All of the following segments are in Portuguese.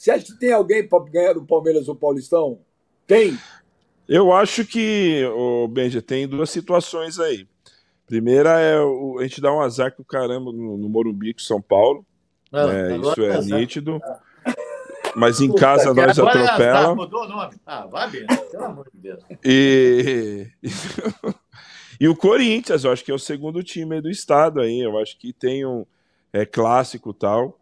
Você acha que tem alguém para ganhar do Palmeiras ou Paulistão? Tem? Eu acho que, o Benja, tem duas situações aí. Primeira é o, a gente dá um azar com o caramba no, no Morumbi com São Paulo. Ah, é, isso é nítido. Mas em casa nós agora atropela. É azar, mudou o nome. Ah, vai bem, pelo amor de Deus. E... e o Corinthians, eu acho que é o segundo time do estado aí. Eu acho que tem um é, clássico tal.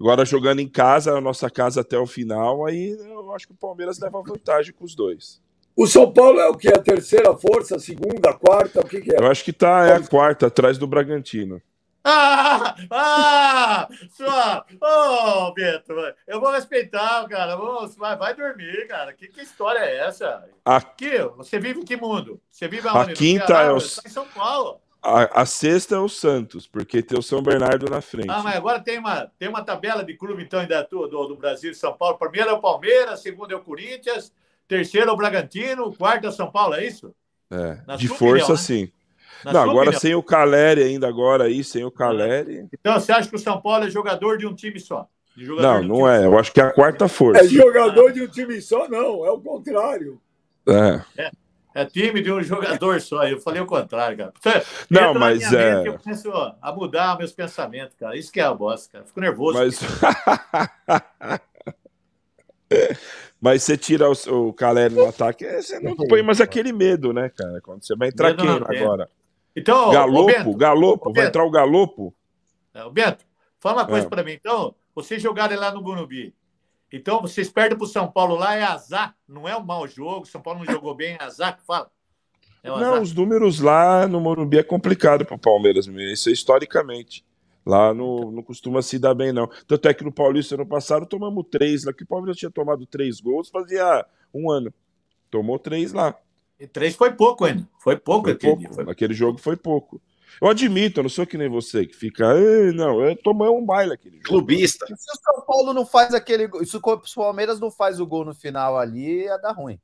Agora jogando em casa, a nossa casa até o final, aí eu acho que o Palmeiras leva vantagem com os dois. O São Paulo é o que? A terceira força, a segunda, a quarta? O que, que é? Eu acho que tá, é a quarta, atrás do Bragantino. Ah! Ah! Sua! Ô, oh, Beto, eu vou respeitar, cara. Vai, vai dormir, cara. Que, que história é essa? Aqui, você vive em que mundo? Você vive aonde? A quinta é o... Tá São Paulo. A, a, sexta é o Santos, porque tem o São Bernardo na frente. Ah, mas agora tem uma, tem uma tabela de clube, então, ainda do, do, do Brasil e São Paulo. Primeiro é o Palmeiras, segundo é o Corinthians, terceiro é o Bragantino, quarto é o São Paulo, é isso? É, Na de força, opinião, né? sim. Né? Não, agora opinião. sem o Caleri ainda, agora aí, sem o Caleri. Então, você acha que o São Paulo é jogador de um time só? não, não é. Só. Eu acho que é a quarta força. É jogador de um time só, não. É o contrário. É. é. É time de um jogador só. Eu falei o contrário, cara. Você não, mas é. Mente, eu começo a mudar meus pensamentos, cara. Isso que é a bosta, cara. Fico nervoso. Mas. mas você tira o, o Caleri no ataque, você não põe mais aquele medo, né, cara? Quando você vai entrar medo quem agora? Então, Galopo, Bento, Galopo, vai entrar o Galopo? É, o Bento, fala uma coisa é. para mim. Então, vocês jogarem lá no Gunubi, então, vocês perdem para o São Paulo lá, é azar, não é um mau jogo. São Paulo não jogou bem, é azar que fala. É um não, os números lá no Morumbi é complicado para o Palmeiras, isso é historicamente. Lá no, não costuma se dar bem, não. Tanto é que no Paulista ano passado tomamos três lá, que o Palmeiras tinha tomado três gols fazia um ano. Tomou três lá. E três foi pouco ainda. Foi pouco foi aquele pouco. Foi... Naquele jogo foi pouco. Eu admito, eu não sou que nem você, que fica. Não, eu tomei um baile aquele jogo. Clubista. Se o São Paulo não faz aquele. Se o Palmeiras não faz o gol no final ali, ia dar ruim.